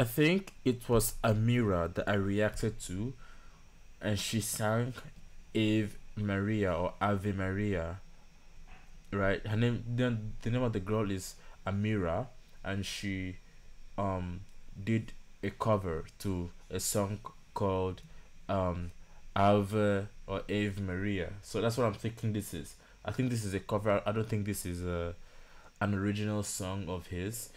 I think it was Amira that I reacted to, and she sang Ave Maria or Ave Maria. Right, her name the, the name of the girl is Amira, and she um did a cover to a song called um Ave or Ave Maria. So that's what I'm thinking this is. I think this is a cover. I don't think this is a an original song of his.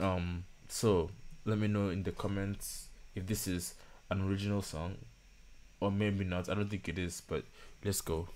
Um so let me know in the comments if this is an original song or maybe not. I don't think it is, but let's go.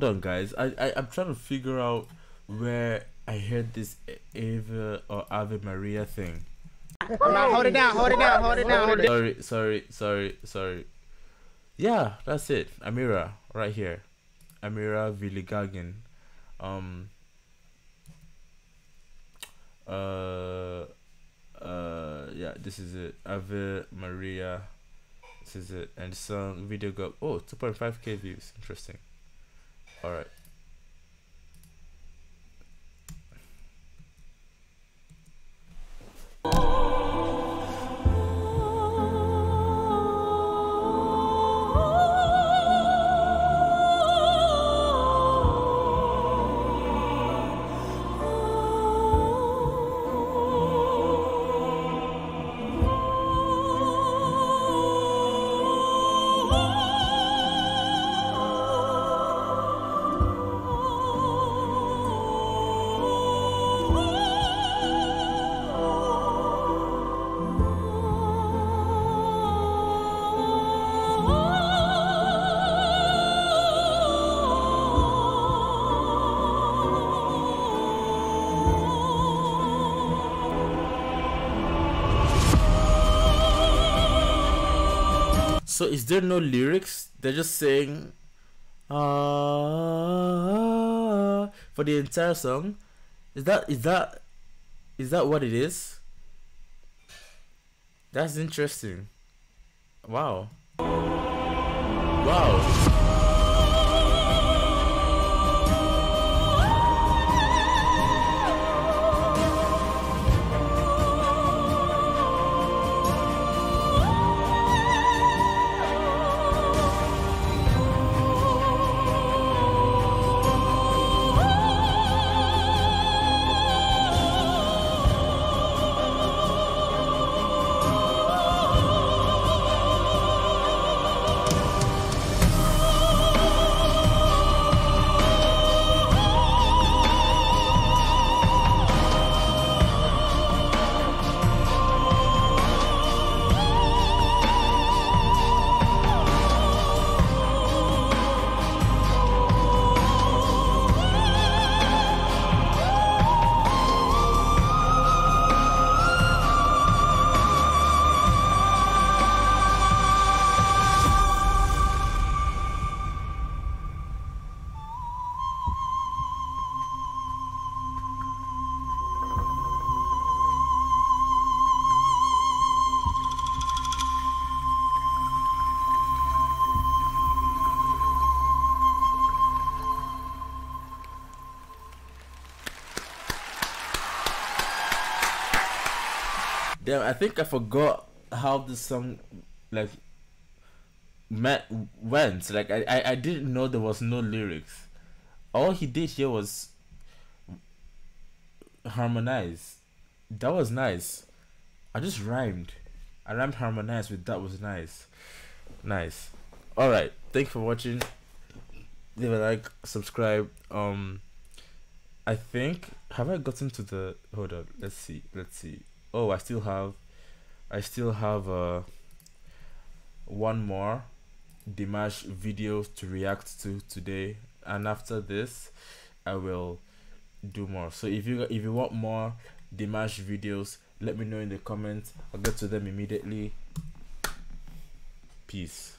Hold on guys. I, I i'm trying to figure out where i heard this ava or ave maria thing. Hold it down hold it down hold it down hold it sorry sorry sorry sorry. Yeah that's it. Amira right here. Amira Willighagen um uh uh yeah this is it. Ave maria. This is it. And the song video got oh 2.5k views. Interesting all right. Oh. So is there no lyrics? They're just saying uh, for the entire song. Is that is that is that what it is? That's interesting. Wow. Wow. Damn, I think I forgot how the song like met went. Like I, I, I didn't know there was no lyrics. All he did here was harmonize. That was nice. I just rhymed. I rhymed harmonize with that was nice. Nice. Alright. thanks for watching. Leave a like, subscribe. Um I think have I gotten to the hold on, let's see, let's see. Oh I still have I still have uh one more Dimash video to react to today and after this I will do more. So if you if you want more Dimash videos, let me know in the comments. I'll get to them immediately. Peace.